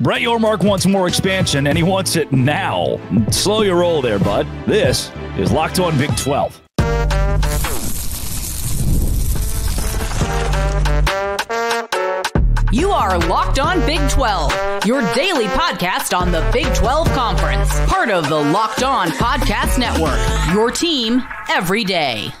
Brett Yormark wants more expansion, and he wants it now. Slow your roll there, bud. This is Locked On Big 12. You are Locked On Big 12, your daily podcast on the Big 12 Conference, part of the Locked On Podcast Network. Your team every day.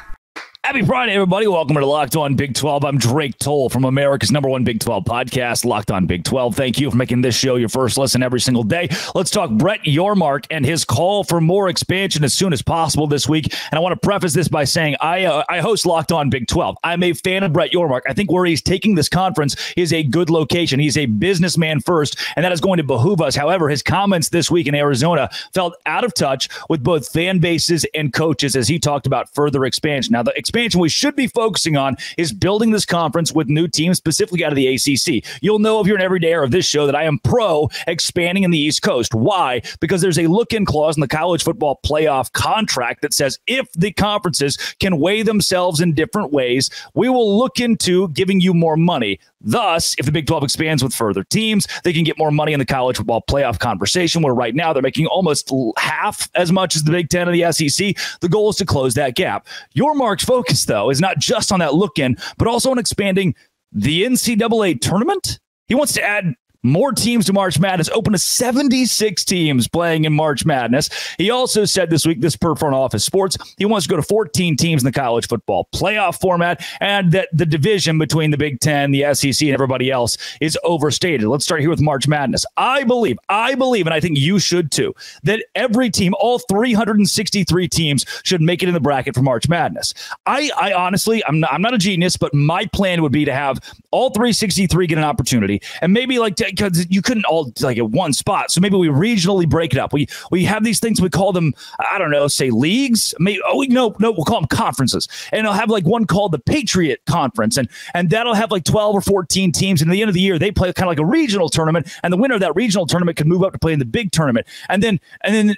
Happy Friday, everybody. Welcome to Locked On Big 12. I'm Drake Toll from America's number one Big 12 podcast, Locked On Big 12. Thank you for making this show your first listen every single day. Let's talk Brett Yormark and his call for more expansion as soon as possible this week. And I want to preface this by saying I uh, I host Locked On Big 12. I'm a fan of Brett Yormark. I think where he's taking this conference is a good location. He's a businessman first, and that is going to behoove us. However, his comments this week in Arizona felt out of touch with both fan bases and coaches as he talked about further expansion. Now, the expansion expansion we should be focusing on is building this conference with new teams, specifically out of the ACC. You'll know if you're an everydayer of this show that I am pro expanding in the East Coast. Why? Because there's a look in clause in the college football playoff contract that says if the conferences can weigh themselves in different ways, we will look into giving you more money. Thus, if the Big 12 expands with further teams, they can get more money in the college football playoff conversation, where right now they're making almost half as much as the Big 10 and the SEC. The goal is to close that gap. Yormark's focus, though, is not just on that look in, but also on expanding the NCAA tournament. He wants to add more teams to March Madness, open to 76 teams playing in March Madness. He also said this week, this per front office sports, he wants to go to 14 teams in the college football playoff format, and that the division between the Big Ten, the SEC, and everybody else is overstated. Let's start here with March Madness. I believe, I believe, and I think you should too, that every team, all 363 teams, should make it in the bracket for March Madness. I, I honestly, I'm not, I'm not a genius, but my plan would be to have all 363 get an opportunity, and maybe like because you couldn't all like at one spot. So maybe we regionally break it up. We we have these things we call them I don't know, say leagues. Maybe oh no no we'll call them conferences, and I'll have like one called the Patriot Conference, and and that'll have like twelve or fourteen teams. And at the end of the year, they play kind of like a regional tournament, and the winner of that regional tournament can move up to play in the big tournament, and then and then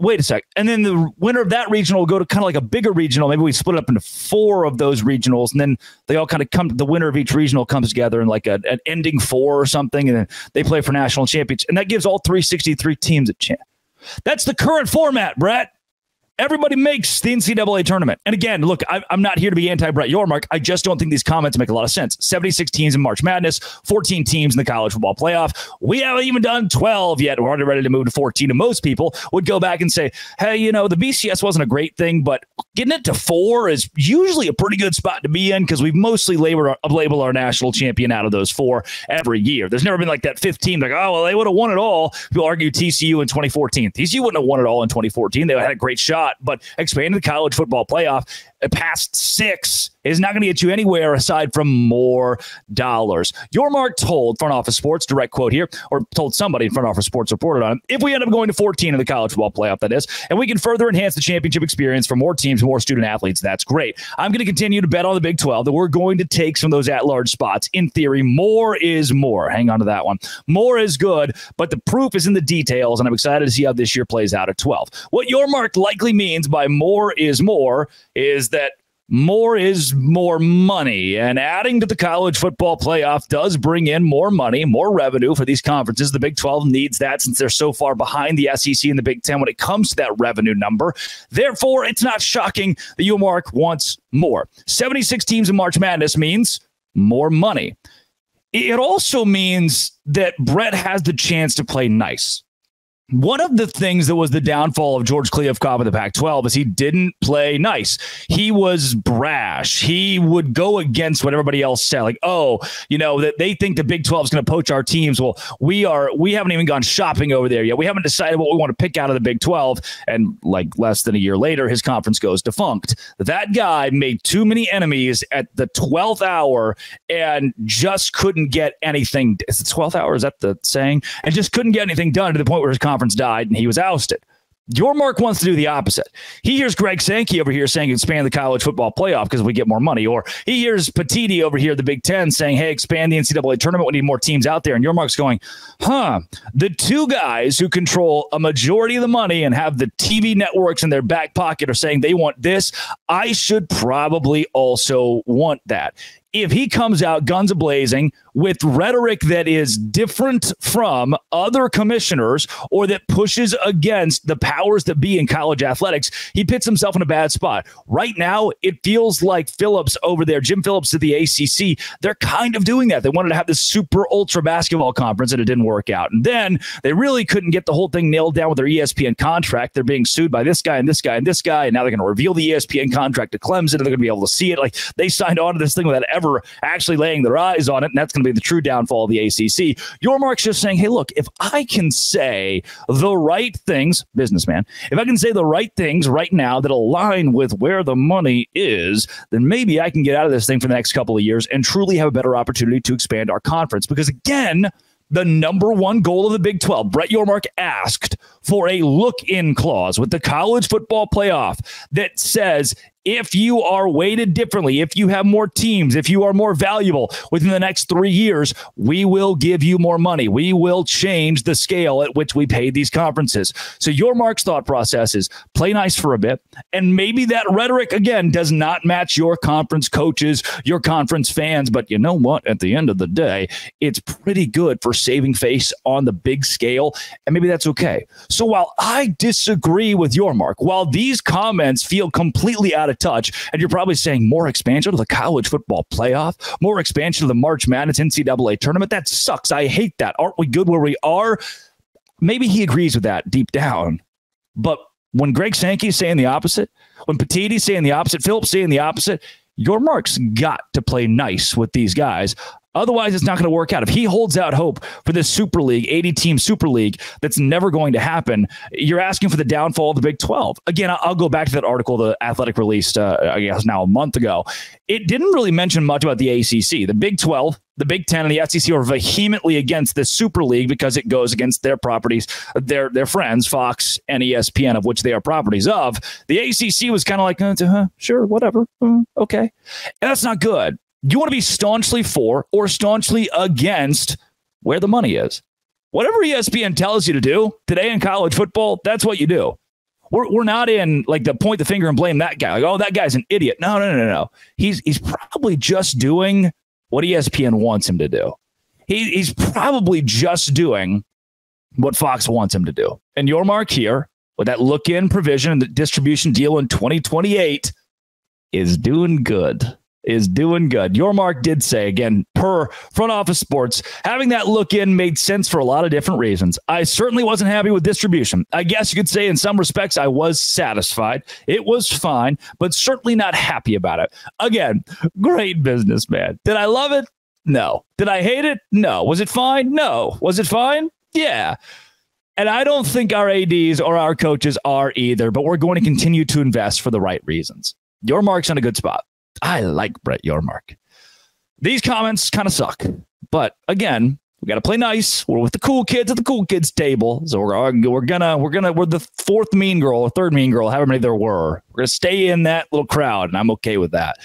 wait a sec. And then the winner of that regional will go to kind of like a bigger regional. Maybe we split it up into four of those regionals, and then they all kind of come. The winner of each regional comes together in like a, an ending four or something, and then they play for national champions. And that gives all 363 teams a chance. That's the current format, Brett. Everybody makes the NCAA tournament. And again, look, I, am not here to be anti Brett Yormark. I just don't think these comments make a lot of sense. 76 teams in March Madness, 14 teams in the college football playoff. We haven't even done 12 yet. We're already ready to move to 14. And most people would go back and say, hey, you know, the BCS wasn't a great thing, but getting it to four is usually a pretty good spot to be in because we've mostly labeled our, labeled our national champion out of those four every year. There's never been like that 15, like, oh, well, they would have won it all. People argue TCU in 2014. TCU wouldn't have won it all in 2014. They had a great shot but expanding the college football playoff past six is not going to get you anywhere aside from more dollars. Yormark told Front Office Sports, direct quote here, or told somebody in Front Office Sports reported on it. If we end up going to 14 in the college football playoff, that is, and we can further enhance the championship experience for more teams, more student athletes, that's great. I'm going to continue to bet on the Big 12 that we're going to take some of those at large spots. In theory, more is more. Hang on to that one. More is good, but the proof is in the details, and I'm excited to see how this year plays out at 12. What Yormark likely means by more is more is that more is more money. And adding to the college football playoff does bring in more money, more revenue for these conferences. The Big 12 needs that since they're so far behind the SEC and the Big 10 when it comes to that revenue number. Therefore, it's not shocking that Yormark wants more. 76 teams in March Madness means more money. It also means that Brett has the chance to play nice. One of the things that was the downfall of George Kliavkoff in the Pac 12 is he didn't play nice. He was brash. He would go against what everybody else said. Like, oh, you know, that they think the Big 12 is going to poach our teams. Well, we are, we haven't even gone shopping over there yet. We haven't decided what we want to pick out of the Big 12. And like less than a year later, his conference goes defunct. That guy made too many enemies at the 12th hour and just couldn't get anything. Is the 12th hour? Is that the saying? And just couldn't get anything done to the point where his conference conference died and he was ousted. Yormark wants to do the opposite. He hears Greg Sankey over here saying expand the college football playoff because we get more money. Or he hears Petitti over here, the Big Ten, saying, hey, expand the NCAA tournament. We need more teams out there. And Yormark's going, huh, the two guys who control a majority of the money and have the TV networks in their back pocket are saying they want this. I should probably also want that if he comes out guns blazing with rhetoric that is different from other commissioners or that pushes against the powers that be in college athletics, he puts himself in a bad spot. Right now, it feels like Phillips over there, Jim Phillips at the ACC, they're kind of doing that. They wanted to have this super ultra basketball conference and it didn't work out. And then they really couldn't get the whole thing nailed down with their ESPN contract. They're being sued by this guy and this guy and this guy. And now they're going to reveal the ESPN contract to Clemson and they're going to be able to see it. Like they signed on to this thing without ever actually laying their eyes on it. And that's going to be the true downfall of the ACC. Yormark's just saying, hey, look, if I can say the right things, businessman, if I can say the right things right now that align with where the money is, then maybe I can get out of this thing for the next couple of years and truly have a better opportunity to expand our conference. Because again, the number one goal of the Big 12. Brett Yormark asked for a look in clause with the college football playoff that says if you are weighted differently, if you have more teams, if you are more valuable within the next three years, we will give you more money. We will change the scale at which we pay these conferences. So Yormark's thought process is play nice for a bit. And maybe that rhetoric, again, does not match your conference coaches, your conference fans. But you know what? At the end of the day, it's pretty good for saving face on the big scale. And maybe that's okay. So while I disagree with Yormark, while these comments feel completely out of touch. And you're probably saying more expansion of the college football playoff, more expansion of the March Madness NCAA tournament. That sucks. I hate that. Aren't we good where we are? Maybe he agrees with that deep down. But when Greg Sankey is saying the opposite, when Petitti's saying the opposite, Phillips saying the opposite, Yormark's got to play nice with these guys. Otherwise, it's not going to work out. If he holds out hope for this Super League, 80 team Super League, that's never going to happen, you're asking for the downfall of the Big 12. Again, I'll go back to that article the Athletic released, uh, I guess, now a month ago. It didn't really mention much about the ACC. The Big 12, the Big 10, and the SEC are vehemently against this Super League because it goes against their properties, their, their friends, Fox and ESPN, of which they are properties of. The ACC was kind of like, uh, sure, whatever. Uh, okay. And that's not good you want to be staunchly for or staunchly against where the money is. Whatever ESPN tells you to do today in college football, that's what you do. We're, we're not in like the point the finger and blame that guy. Like, oh, that guy's an idiot. No, no, no, no. He's he's probably just doing what ESPN wants him to do. He, he's probably just doing what Fox wants him to do. And Yormark here with that look in provision and the distribution deal in 2028 is doing good is doing good. Yormark did say again, per front office sports, having that look in made sense for a lot of different reasons. I certainly wasn't happy with distribution. I guess you could say in some respects I was satisfied. It was fine, but certainly not happy about it. Again, great business, man. Did I love it? No. Did I hate it? No. Was it fine? No. Was it fine? Yeah. And I don't think our ADs or our coaches are either, but we're going to continue to invest for the right reasons. Yormark's on a good spot. I like Brett Yormark. These comments kind of suck, but again, we got to play nice. We're with the cool kids at the cool kids table, so we're we're gonna we're gonna we're the fourth mean girl or third mean girl, however many there were. We're gonna stay in that little crowd, and I'm okay with that.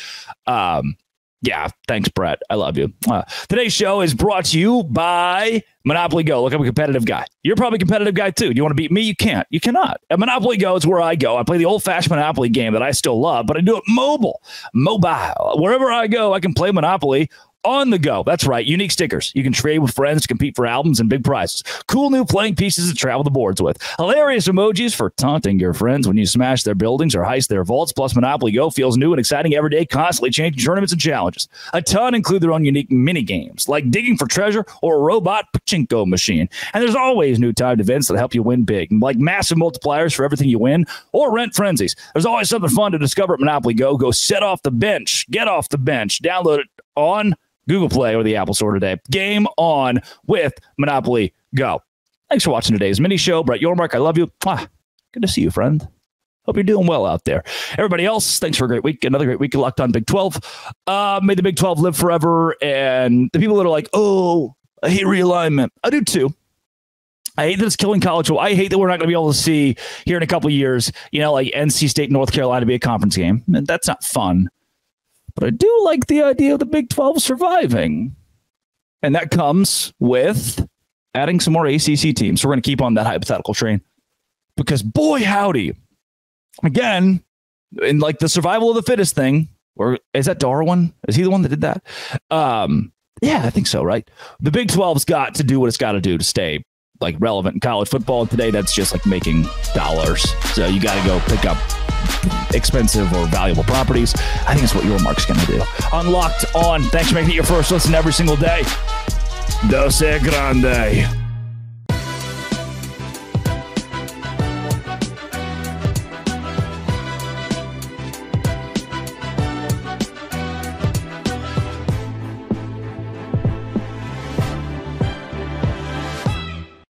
Um, yeah, thanks, Brett. I love you. Uh, today's show is brought to you by Monopoly Go. Look, I'm a competitive guy. You're probably a competitive guy too. Do you want to beat me? You can't. You cannot. At Monopoly Go is where I go. I play the old fashioned Monopoly game that I still love, but I do it mobile, mobile. Wherever I go, I can play Monopoly on the go. That's right. Unique stickers. You can trade with friends, to compete for albums and big prizes. Cool new playing pieces to travel the boards with. Hilarious emojis for taunting your friends when you smash their buildings or heist their vaults. Plus, Monopoly Go feels new and exciting every day, constantly changing tournaments and challenges. A ton include their own unique mini games, like digging for treasure or a robot pachinko machine. And there's always new timed events that help you win big, like massive multipliers for everything you win or rent frenzies. There's always something fun to discover at Monopoly Go. Go set off the bench, get off the bench, download it on Google Play or the Apple Store today. Game on with Monopoly Go. Thanks for watching today's mini show. Brett Yormark, I love you. Ah, good to see you, friend. Hope you're doing well out there. Everybody else, thanks for a great week. Another great week Locked on Big 12. Uh, may the Big 12 live forever. And the people that are like, oh, I hate realignment. I do too. I hate that it's killing college. I hate that we're not going to be able to see here in a couple years, you know, like NC State, North Carolina be a conference game. That's not fun. But I do like the idea of the Big 12 surviving. And that comes with adding some more ACC teams. So we're going to keep on that hypothetical train because boy, howdy. Again, in like the survival of the fittest thing, Or is that Darwin? Is he the one that did that? Um, yeah, I think so, right? The Big 12's got to do what it's got to do to stay like relevant in college football. Today, that's just like making dollars. So you got to go pick up expensive or valuable properties. I think it's what Yormark's going to do. Unlocked on. Thanks for making it your first listen every single day. Dose Grande.